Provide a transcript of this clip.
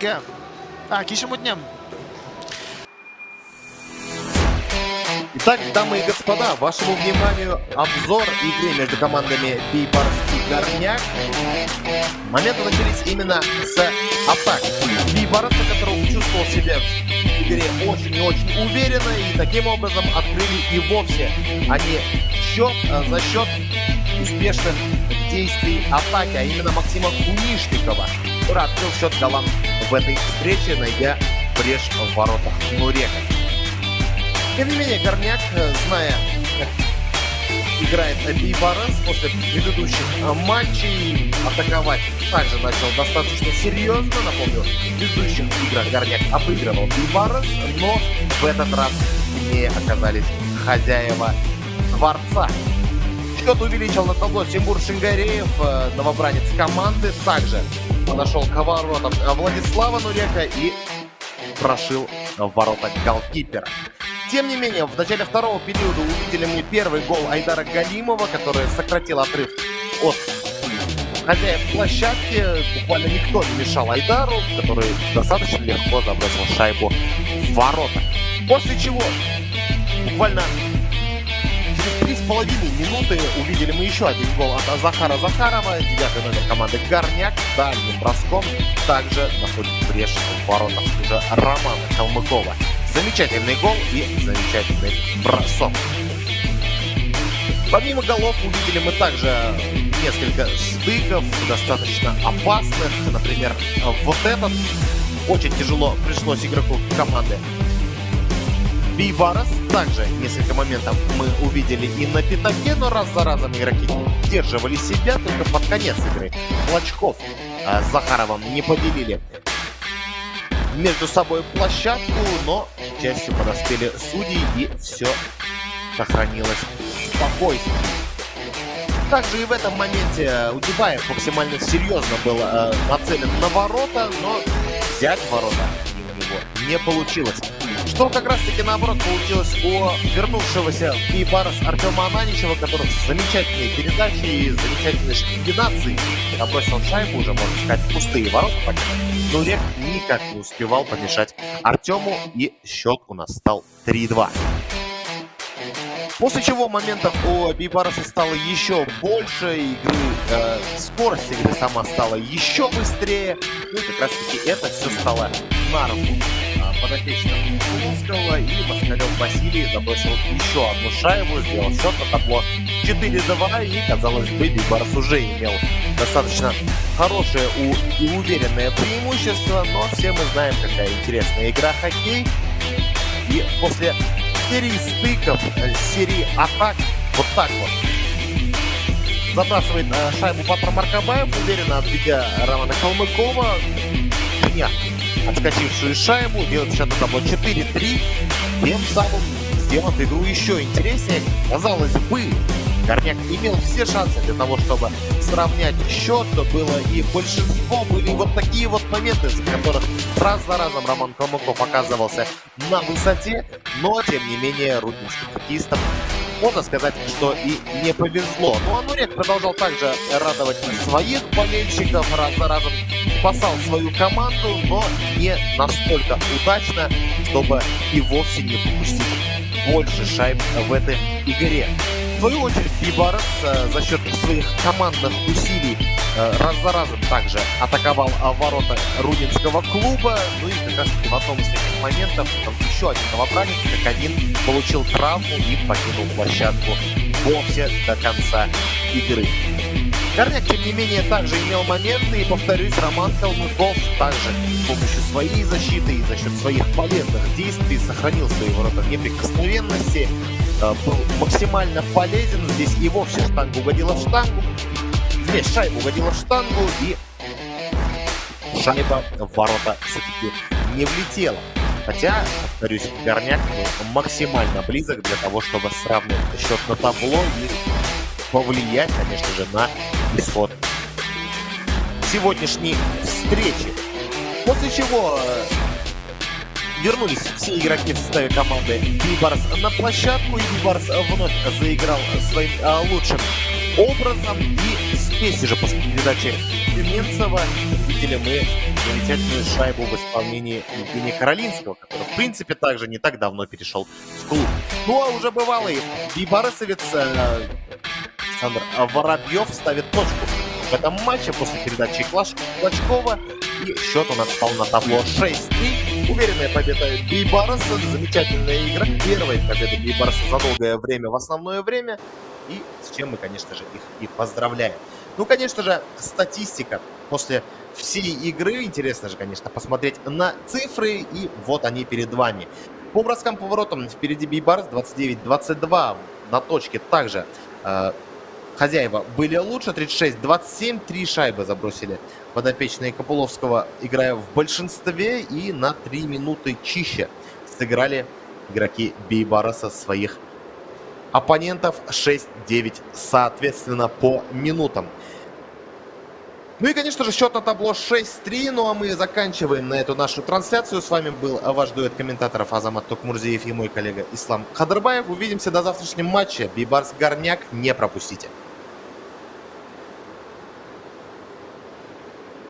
к Акишему дням. Итак, дамы и господа, вашему вниманию обзор игры между командами Бейбарс и Горняк. Моменты начались именно с атак Бейбарса, который чувствовал себя в игре очень и очень уверенно, и таким образом открыли и вовсе они счет а, за счет успешных действий атаки, а именно Максима Кунишникова, который открыл счет голланд в этой встрече, найдя брешь в воротах Нурека. Тем не менее, Горняк, э, зная, как играет Бибарас после предыдущих э, матчей, атаковать также начал достаточно серьезно. Напомню, в предыдущих играх Горняк обыгрывал Бибарас, но в этот раз сильнее оказались хозяева дворца. Счет увеличил на табло Тимур Шингареев, э, новобранец команды. Также подошел к воротам Владислава Нурека и прошил ворота голкипера. Тем не менее, в начале второго периода увидели мы первый гол Айдара Галимова, который сократил отрыв от хозяев площадки. Буквально никто не мешал Айдару, который достаточно легко забросил шайбу в ворота. После чего буквально через три с половиной минуты увидели мы еще один гол от Захара Захарова, девятый номер команды Горняк, дальним броском также находит брешь в воротах уже Романа Калмыкова. Замечательный гол и замечательный бросок. Помимо голов увидели мы также несколько стыков, достаточно опасных. Например, вот этот очень тяжело пришлось игроку команды Бейбарас. Также несколько моментов мы увидели и на пятаке, но раз за разом игроки сдерживали себя только под конец игры. Клочков а, с Захаровым не поделили между собой площадку, но частью подоспели судьи и все сохранилось спокойствие. Также и в этом моменте Удибаев максимально серьезно был э, нацелен на ворота, но взять ворота него не получилось. Что как раз таки наоборот получилось у вернувшегося в Бейбарас Артема Ананичева, который с замечательной передачей и замечательной комбинацией набросил шайбу, уже можно сказать, пустые ворота, но Рек никак не успевал помешать Артему, и счет у нас стал 3-2. После чего моментов у Бейбараса стало еще больше, игры, э, скорость игры сама стала еще быстрее. Ну и как раз таки это все стало на руку э, подопечным Луцкого, и Москалев Василий забросил еще одну шайбу, сделал счет на табло 4-2, и, казалось бы, Бейбарас уже имел достаточно хорошее и уверенное преимущество, но все мы знаем, какая интересная игра хоккей. И после серии стыков, серии атак. Вот так вот. Забрасывает э, шайбу Патра Маркабаев, уверенно отведя Романа Калмыкова. Меня отскочившую шайбу, делает счет на табло 4-3. Тем самым сделав игру еще интереснее. Казалось бы, Горняк имел все шансы для того, чтобы сравнять счет. Было и большинство были вот такие вот моменты, за которых раз за разом Роман Калмыков оказывался на высоте. Но, тем не менее, рудинским хоккеистам можно сказать, что и не повезло. Ну а Нурек продолжал также радовать своих болельщиков, раз за разом спасал свою команду, но не настолько удачно, чтобы и вовсе не пропустить больше шайб в этой игре свою очередь, Бибарес э, за счет своих командных усилий раз за разом также атаковал э, ворота Рудинского клуба. Ну и как раз в одном из таких моментов там еще один новобранец, как один, получил травму и покинул площадку вовсе до конца игры. Горняк, тем не менее, также имел моменты, и, повторюсь, Роман Калмыков также с помощью своей защиты и за счет своих полезных действий сохранил свои ворота неприкосновенности, э, был максимально полезен. Здесь и вовсе штангу угодила в штангу, здесь шайба угодила в штангу, и шайба в ворота все-таки не влетела. Хотя, повторюсь, Горняк был максимально близок для того, чтобы сравнить счет на табло и повлиять, конечно же, на исход сегодняшней встречи. После чего э, вернулись все игроки в составе команды Бибарс на площадку, и Бибарс вновь заиграл своим а, лучшим образом. И здесь уже после передачи Тюменцева видели мы замечательную шайбу в исполнении Евгения Каролинского, который, в принципе, также не так давно перешел в клуб. Ну, а уже бывалый бибарысовец э, Александр Воробьев ставит точку в этом матче после передачи Клочкова. И счет у нас стал на табло 6-3. Уверенная победа Бейбарса. Замечательная игра. Первая победа Бейбарса за долгое время в основное время. И с чем мы, конечно же, их и поздравляем. Ну, конечно же, статистика после всей игры. Интересно же, конечно, посмотреть на цифры. И вот они перед вами. По броскам поворотам впереди Бейбарс 29-22. На точке также э, хозяева были лучше. 36-27. Три шайбы забросили подопечные Копыловского, играя в большинстве. И на 3 минуты чище сыграли игроки Бейбараса своих оппонентов 6-9, соответственно, по минутам. Ну и, конечно же, счет на табло 6-3. Ну а мы заканчиваем на эту нашу трансляцию. С вами был ваш дуэт комментаторов Азамат Токмурзиев и мой коллега Ислам Хадырбаев. Увидимся до завтрашнего матча. Бибарс Горняк не пропустите.